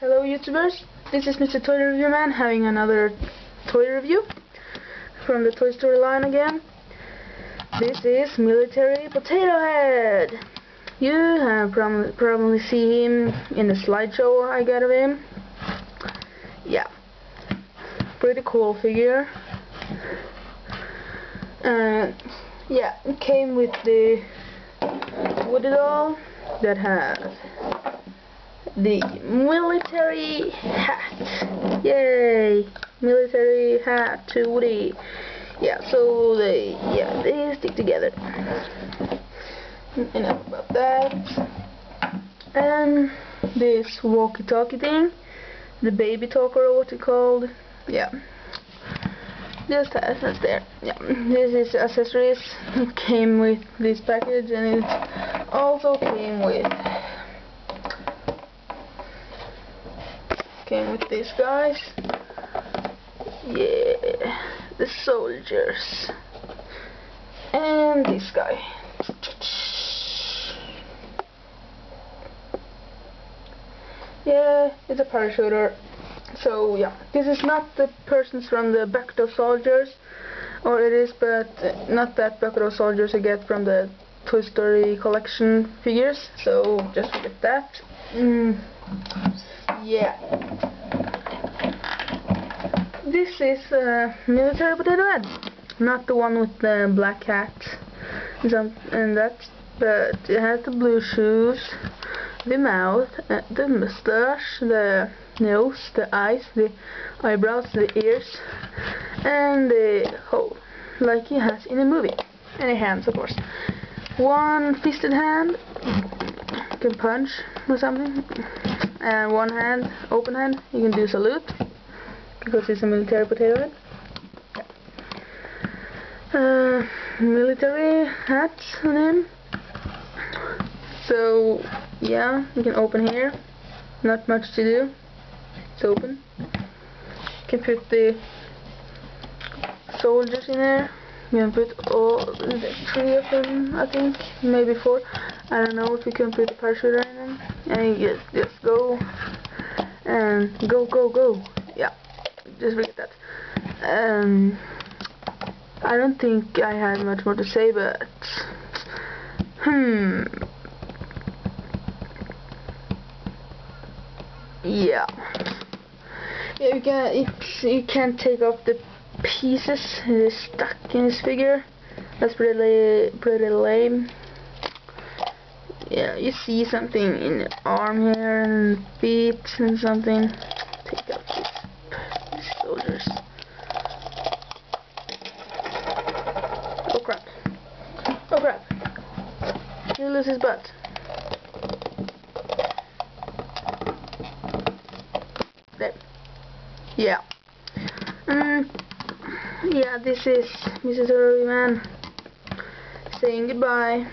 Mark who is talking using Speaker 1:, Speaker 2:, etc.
Speaker 1: Hello YouTubers, this is Mr. Toy Review Man having another toy review from the Toy Story line again. This is Military Potato Head. You have prob probably seen him in the slideshow I got of him. Yeah, pretty cool figure. And yeah, came with the Woody doll that has the military hat. Yay! Military hat to Woody. Yeah, so they yeah they stick together. Enough about that. And this walkie-talkie thing, the baby talker or what it called. Yeah. Just that, that's there. Yeah, this is accessories. Came with this package and it also came with with these guys. Yeah, the soldiers. And this guy. Yeah, it's a parachuter. So yeah, this is not the persons from the Bechdel soldiers, or it is, but not that Bechdel soldiers I get from the Toy Story collection figures. So just forget that. Mm. Yeah. This is a military potato head, not the one with the black hat and, that, but it has the blue shoes, the mouth, uh, the mustache, the nose, the eyes, the eyebrows, the ears, and the hole, like he has in a movie. And the hands, of course. One fisted hand, you can punch or something and one hand, open hand, you can do salute because it's a military potato head. Uh, military hat on him. So yeah, you can open here. Not much to do. It's open. You can put the soldiers in there. You can put all the three of them, I think, maybe four. I don't know if you can put the parachuter in them. And you just, just go and go, go, go. Just read that. Um, I don't think I had much more to say, but hmm, yeah. Yeah, you can you can't take off the pieces is stuck in his figure. That's pretty pretty lame. Yeah, you see something in the arm here and feet and something. Take soldiers. Oh crap. Oh crap. He lose his butt. There. Yeah. Mm, yeah, this is Mrs. Early Man saying goodbye.